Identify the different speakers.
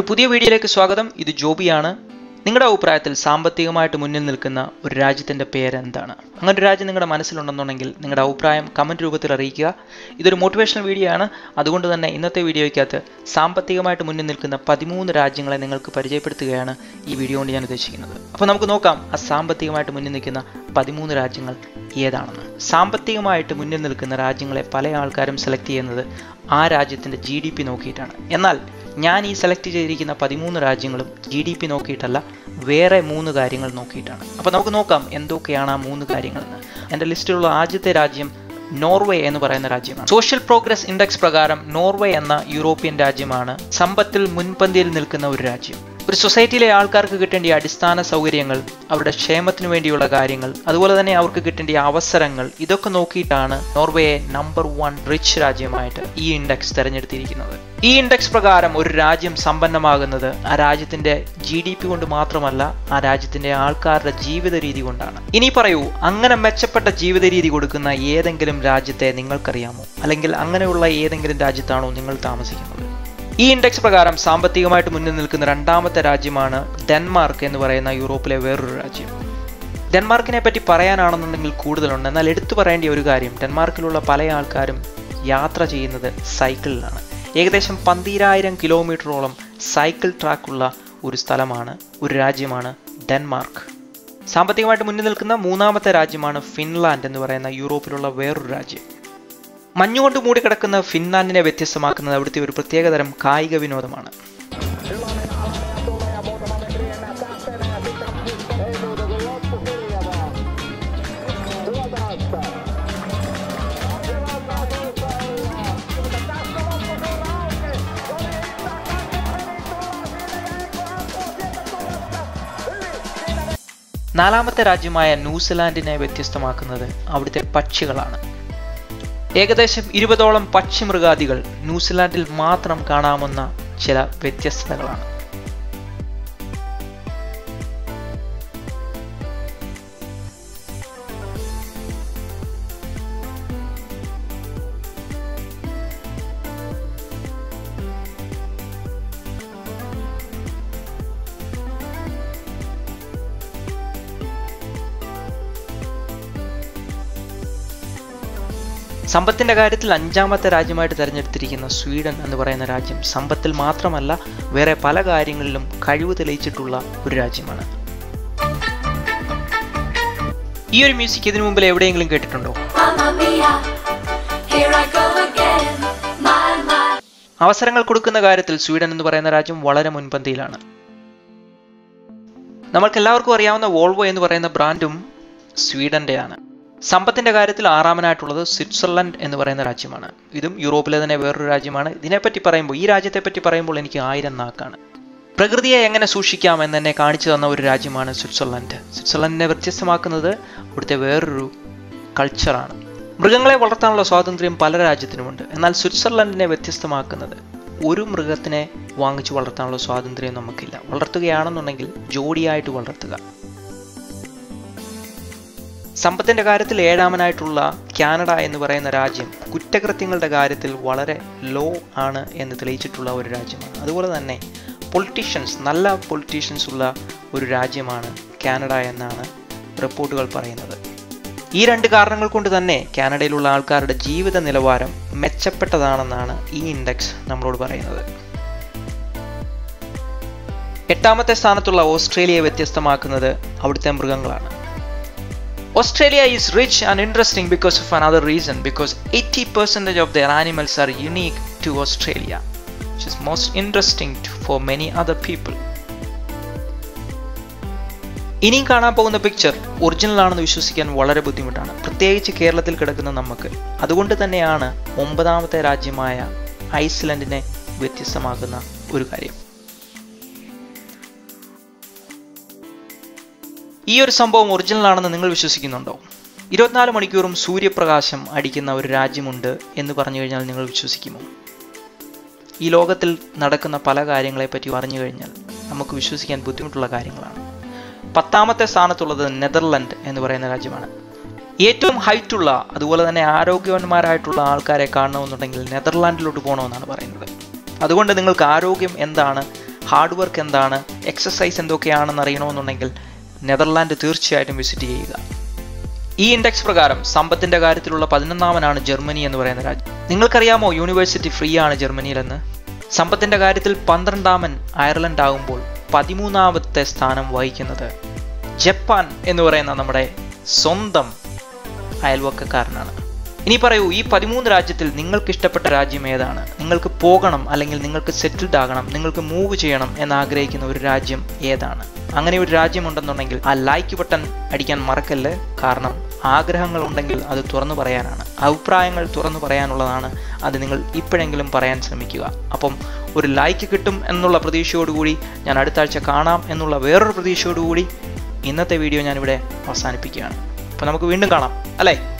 Speaker 1: ഒരു പുതിയ വീഡിയോയിലേക്ക് സ്വാഗതം. ഇത് ജോബിയാണ്. നിങ്ങളുടെ അഭിപ്രായത്തിൽ സാമ്പത്തികമായിട്ട് മുന്നിൽ നിൽക്കുന്ന ഒരു രാജ്യത്തിന്റെ പേര് എന്താണ് അങ്ങനെ ഒരു രാജ്യം നിങ്ങളുടെ മനസ്സിലുണ്ടെന്നുണ്ടെങ്കിൽ നിങ്ങളുടെ അഭിപ്രായം കമന്റ് രൂപത്തിൽ അറിയിക്കുക. ഇതൊരു മോട്ടിവേഷണൽ വീഡിയോ ആണ്. അതുകൊണ്ട് തന്നെ ഇന്നത്തെ വീഡിയോയ്ക്കകത്ത് സാമ്പത്തികമായിട്ട് മുന്നിൽ നിൽക്കുന്ന പതിമൂന്ന് രാജ്യങ്ങളെ നിങ്ങൾക്ക് പരിചയപ്പെടുത്തുകയാണ് ഈ വീഡിയോ കൊണ്ട് ഞാൻ ഉദ്ദേശിക്കുന്നത്. അപ്പോൾ നമുക്ക് നോക്കാം ആ സാമ്പത്തികമായിട്ട് മുന്നിൽ നിൽക്കുന്ന പതിമൂന്ന് രാജ്യങ്ങൾ ഏതാണെന്ന്. സാമ്പത്തികമായിട്ട് മുന്നിൽ നിൽക്കുന്ന രാജ്യങ്ങളെ പല ആൾക്കാരും സെലക്ട് ചെയ്യുന്നത് ആ രാജ്യത്തിന്റെ ജി നോക്കിയിട്ടാണ്. എന്നാൽ ഞാൻ ഈ സെലക്ട് ചെയ്തിരിക്കുന്ന പതിമൂന്ന് രാജ്യങ്ങളും ജി ഡി പി നോക്കിയിട്ടല്ല വേറെ മൂന്ന് കാര്യങ്ങൾ നോക്കിയിട്ടാണ്. അപ്പോൾ നമുക്ക് നോക്കാം എന്തൊക്കെയാണ് ആ മൂന്ന് കാര്യങ്ങളെന്ന് എന്റെ ലിസ്റ്റിലുള്ള ആദ്യത്തെ രാജ്യം നോർവേ എന്ന് പറയുന്ന രാജ്യമാണ്. സോഷ്യൽ പ്രോഗ്രസ് ഇൻഡെക്സ് പ്രകാരം നോർവേ എന്ന യൂറോപ്യൻ രാജ്യമാണ് സമ്പത്തിൽ മുൻപന്തിയിൽ നിൽക്കുന്ന ഒരു രാജ്യം. ഒരു സൊസൈറ്റിയിലെ ആൾക്കാർക്ക് കിട്ടേണ്ട അടിസ്ഥാന സൗകര്യങ്ങൾ അവരുടെ ക്ഷേമത്തിന് വേണ്ടിയുള്ള കാര്യങ്ങൾ അതുപോലെ തന്നെ അവർക്ക് കിട്ടേണ്ട അവസരങ്ങൾ ഇതൊക്കെ നോക്കിയിട്ടാണ് നോർവേയെ നമ്പർ വൺ റിച്ച് രാജ്യമായിട്ട് ഈ ഇൻഡെക്സ് തിരഞ്ഞെടുത്തിരിക്കുന്നത്. ഈ ഇൻഡെക്സ് പ്രകാരം ഒരു രാജ്യം സമ്പന്നമാകുന്നത് ആ രാജ്യത്തിന്റെ ജി ഡി പി കൊണ്ട് മാത്രമല്ല ആ രാജ്യത്തിന്റെ ആൾക്കാരുടെ ജീവിത രീതി കൊണ്ടാണ്. ഇനി പറയൂ അങ്ങനെ മെച്ചപ്പെട്ട ജീവിത രീതി കൊടുക്കുന്ന ഏതെങ്കിലും രാജ്യത്തെ നിങ്ങൾക്കറിയാമോ? അല്ലെങ്കിൽ അങ്ങനെയുള്ള ഏതെങ്കിലും രാജ്യത്താണോ നിങ്ങൾ താമസിക്കുന്നത്? ഈ ഇൻഡെക്സ് പ്രകാരം സാമ്പത്തികമായിട്ട് മുന്നിൽ നിൽക്കുന്ന രണ്ടാമത്തെ രാജ്യമാണ് ഡെൻമാർക്ക് എന്ന് പറയുന്ന യൂറോപ്പിലെ വേറൊരു രാജ്യം. ഡെൻമാർക്കിനെ പറ്റി പറയാനാണെന്നുണ്ടെങ്കിൽ കൂടുതലുണ്ട്. എന്നാൽ എടുത്തു പറയേണ്ട ഒരു കാര്യം ഡെൻമാർക്കിലുള്ള പല ആൾക്കാരും യാത്ര ചെയ്യുന്നത് സൈക്കിളിലാണ്. ഏകദേശം പന്തിരായിരം കിലോമീറ്ററോളം സൈക്കിൾ ട്രാക്കുള്ള ഒരു സ്ഥലമാണ് ഒരു രാജ്യമാണ് ഡെൻമാർക്ക്. സാമ്പത്തികമായിട്ട് മുന്നിൽ നിൽക്കുന്ന മൂന്നാമത്തെ രാജ്യമാണ് ഫിൻലാൻഡ് എന്ന് പറയുന്ന യൂറോപ്പിലുള്ള വേറൊരു രാജ്യം. മഞ്ഞുകൊണ്ട് മൂടിക്കിടക്കുന്ന ഫിൻലാൻഡിനെ വ്യത്യസ്തമാക്കുന്നത് അവിടുത്തെ ഒരു പ്രത്യേകതരം കായിക വിനോദമാണ്. നാലാമത്തെ രാജ്യമായ ന്യൂസിലാൻഡിനെ വ്യത്യസ്തമാക്കുന്നത് അവിടുത്തെ പക്ഷികളാണ്. ഏകദേശം ഇരുപതോളം പക്ഷിമൃഗാദികൾ ന്യൂസിലാൻഡിൽ മാത്രം കാണാമെന്ന ചില വ്യത്യസ്തതകളാണ്. സമ്പത്തിന്റെ കാര്യത്തിൽ അഞ്ചാമത്തെ രാജ്യമായിട്ട് തിരഞ്ഞെടുത്തിരിക്കുന്ന സ്വീഡൻ എന്ന് പറയുന്ന രാജ്യം സമ്പത്തിൽ മാത്രമല്ല വേറെ പല കാര്യങ്ങളിലും കഴിവ് തെളിയിച്ചിട്ടുള്ള ഒരു രാജ്യമാണ്. ഈ ഒരു മ്യൂസിക് ഇതിനു മുമ്പിൽ എവിടെയെങ്കിലും കേട്ടിട്ടുണ്ടോ. അവസരങ്ങൾ കൊടുക്കുന്ന കാര്യത്തിൽ സ്വീഡൻ എന്ന് പറയുന്ന രാജ്യം വളരെ മുൻപന്തിയിലാണ്. നമ്മൾക്ക് എല്ലാവർക്കും അറിയാവുന്ന വോൾവോ എന്ന് പറയുന്ന ബ്രാൻഡും സ്വീഡന്റെയാണ്. സമ്പത്തിന്റെ കാര്യത്തിൽ ആറാമനായിട്ടുള്ളത് സ്വിറ്റ്സർലൻഡ് എന്ന് പറയുന്ന രാജ്യമാണ്. ഇതും യൂറോപ്പിലെ തന്നെ വേറൊരു രാജ്യമാണ്. ഇതിനെപ്പറ്റി പറയുമ്പോൾ ഈ രാജ്യത്തെപ്പറ്റി പറയുമ്പോൾ എനിക്ക് ആയിരം നാക്കാണ്. പ്രകൃതിയെ എങ്ങനെ സൂക്ഷിക്കാം എന്ന് എന്നെ കാണിച്ചു തന്ന ഒരു രാജ്യമാണ് സ്വിറ്റ്സർലൻഡ്. സ്വിറ്റ്സർലൻഡിനെ വ്യത്യസ്തമാക്കുന്നത് അവിടുത്തെ വേറൊരു കൾച്ചറാണ് മൃഗങ്ങളെ വളർത്താനുള്ള സ്വാതന്ത്ര്യം പല രാജ്യത്തിനുമുണ്ട്. എന്നാൽ സ്വിറ്റ്സർലൻഡിനെ വ്യത്യസ്തമാക്കുന്നത് ഒരു മൃഗത്തിനെ വാങ്ങിച്ചു വളർത്താനുള്ള സ്വാതന്ത്ര്യം നമുക്കില്ല. വളർത്തുകയാണെന്നുണ്ടെങ്കിൽ ജോഡിയായിട്ട് വളർത്തുക. സമ്പത്തിന്റെ കാര്യത്തിൽ ഏഴാമനായിട്ടുള്ള കാനഡ എന്ന് പറയുന്ന രാജ്യം കുറ്റകൃത്യങ്ങളുടെ കാര്യത്തിൽ വളരെ ലോ ആണ് എന്ന് തെളിയിച്ചിട്ടുള്ള ഒരു രാജ്യമാണ്. അതുപോലെ തന്നെ പൊളിറ്റീഷ്യൻസ് നല്ല പൊളിറ്റീഷ്യൻസ് ഉള്ള ഒരു രാജ്യമാണ് കാനഡ എന്നാണ് റിപ്പോർട്ടുകൾ പറയുന്നത്. ഈ രണ്ട് കാരണങ്ങൾ കൊണ്ട് തന്നെ കാനഡയിലുള്ള ആൾക്കാരുടെ ജീവിത നിലവാരം മെച്ചപ്പെട്ടതാണെന്നാണ് ഈ ഇൻഡെക്സ് നമ്മളോട് പറയുന്നത്. എട്ടാമത്തെ സ്ഥാനത്തുള്ള ഓസ്ട്രേലിയയെ വ്യത്യസ്തമാക്കുന്നത് അവിടുത്തെ മൃഗങ്ങളാണ്. Australia is rich and interesting because of another reason because 80% of their animals are unique to Australia which is most interesting for many other people. ഇനിയും കാണാൻ പോകുന്ന പിക്ചർ ഒറിജിനൽ ആണെന്ന് വിശ്വസിക്കാൻ വളരെ ബുദ്ധിമുട്ടാണ് പ്രത്യേകിച്ച് കേരളത്തിൽ കിടക്കുന്ന നമുക്ക് അതുകൊണ്ട് തന്നെയാണ് ഒമ്പതാമത്തെ രാജ്യമായ ഐസ്ലൻഡിനെ വ്യത്യസ്തമാക്കുന്ന ഒരു കാര്യം ഈ ഒരു സംഭവം ഒറിജിനൽ ആണെന്ന് നിങ്ങൾ വിശ്വസിക്കുന്നുണ്ടോ? ഇരുപത്തിനാല് മണിക്കൂറും സൂര്യപ്രകാശം അടിക്കുന്ന ഒരു രാജ്യമുണ്ട് എന്ന് പറഞ്ഞു കഴിഞ്ഞാൽ നിങ്ങൾ വിശ്വസിക്കുമോ? ഈ ലോകത്തിൽ നടക്കുന്ന പല കാര്യങ്ങളെപ്പറ്റി പറഞ്ഞു കഴിഞ്ഞാൽ നമുക്ക് വിശ്വസിക്കാൻ ബുദ്ധിമുട്ടുള്ള കാര്യങ്ങളാണ്. പത്താമത്തെ സ്ഥാനത്തുള്ളത് നെതർലൻഡ് എന്ന് പറയുന്ന രാജ്യമാണ്. ഏറ്റവും ഹൈറ്റുള്ള അതുപോലെ തന്നെ ആരോഗ്യവാന്മാരായിട്ടുള്ള ആൾക്കാരെ കാണണമെന്നുണ്ടെങ്കിൽ നെതർലാൻഡിലോട്ട് പോകണമെന്നാണ് പറയുന്നത്. അതുകൊണ്ട് നിങ്ങൾക്ക് ആരോഗ്യം എന്താണ് ഹാർഡ് വർക്ക് എന്താണ് എക്സസൈസ് എന്തൊക്കെയാണെന്ന് അറിയണമെന്നുണ്ടെങ്കിൽ നെതർലാൻഡ് തീർച്ചയായിട്ടും വിസിറ്റ് ചെയ്യുക. ഈ ഇൻഡെക്സ് പ്രകാരം സമ്പത്തിന്റെ കാര്യത്തിലുള്ള പതിനൊന്നാമനാണ് ജർമ്മനി എന്ന് പറയുന്ന രാജ്യം. നിങ്ങൾക്കറിയാമോ യൂണിവേഴ്സിറ്റി ഫ്രീ ആണ് ജർമ്മനിയിലെന്ന്? സമ്പത്തിന്റെ കാര്യത്തിൽ പന്ത്രണ്ടാമൻ അയർലൻഡ് ആകുമ്പോൾ പതിമൂന്നാമത്തെ സ്ഥാനം വഹിക്കുന്നത് ജപ്പാൻ എന്ന് പറയുന്ന നമ്മുടെ സ്വന്തം അയൽവക്കക്കാരനാണ്. ഇനി പറയൂ ഈ പതിമൂന്ന് രാജ്യത്തിൽ നിങ്ങൾക്ക് ഇഷ്ടപ്പെട്ട രാജ്യം ഏതാണ്? നിങ്ങൾക്ക് പോകണം അല്ലെങ്കിൽ നിങ്ങൾക്ക് സെറ്റിൽഡ് ആകണം നിങ്ങൾക്ക് മൂവ് ചെയ്യണം എന്ന് ആഗ്രഹിക്കുന്ന ഒരു രാജ്യം ഏതാണ്? അങ്ങനെ ഒരു രാജ്യമുണ്ടെന്നുണ്ടെങ്കിൽ ആ ലൈക്ക് ബട്ടൺ അടിക്കാൻ മറക്കല്ല്. കാരണം ആഗ്രഹങ്ങൾ ഉണ്ടെങ്കിൽ അത് തുറന്നു പറയാനാണ്. അഭിപ്രായങ്ങൾ തുറന്നു പറയാനുള്ളതാണ് അത് നിങ്ങൾ ഇപ്പോഴെങ്കിലും പറയാൻ ശ്രമിക്കുക. അപ്പം ഒരു ലൈക്ക് കിട്ടും എന്നുള്ള പ്രതീക്ഷയോടുകൂടി ഞാൻ അടുത്ത ആഴ്ച കാണാം എന്നുള്ള വേറൊരു പ്രതീക്ഷയോടുകൂടി ഇന്നത്തെ വീഡിയോ ഞാനിവിടെ അവസാനിപ്പിക്കുകയാണ്. അപ്പോൾ നമുക്ക് വീണ്ടും കാണാം അല്ലേ?